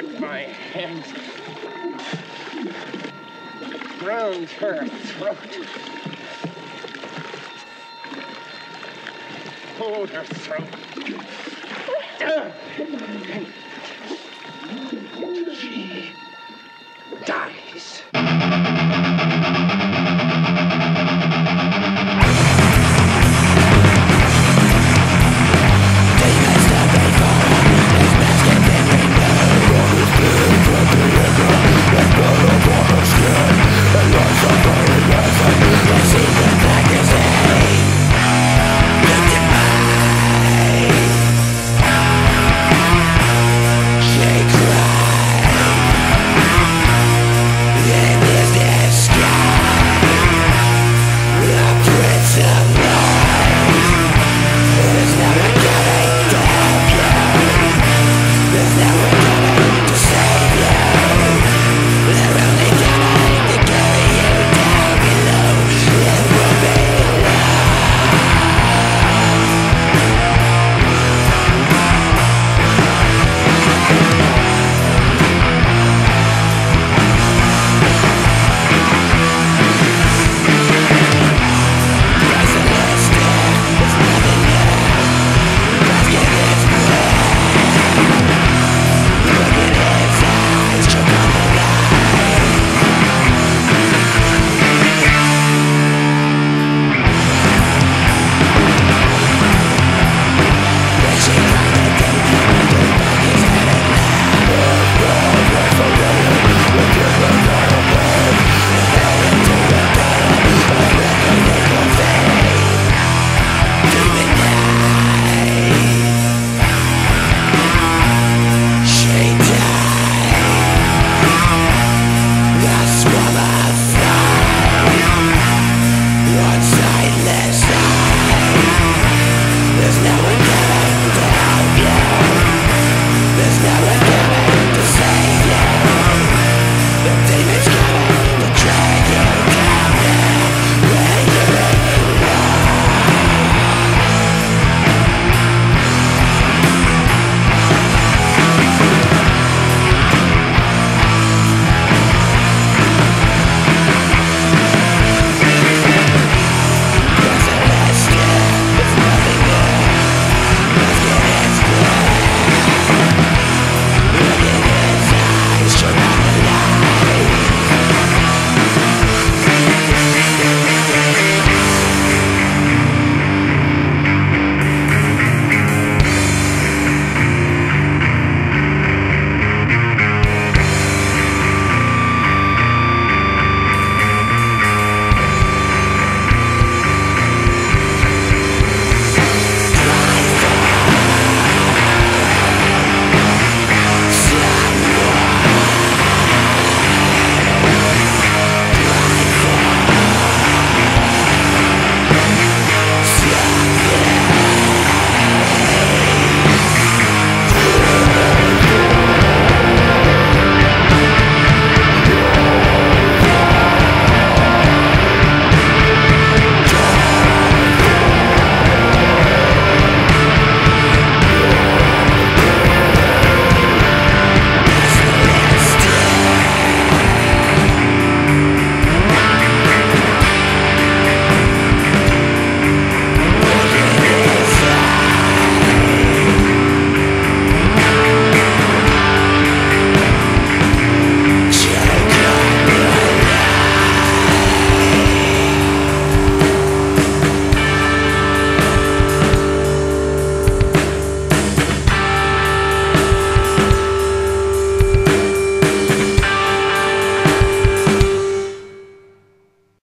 put my hands round her throat. Hold her throat.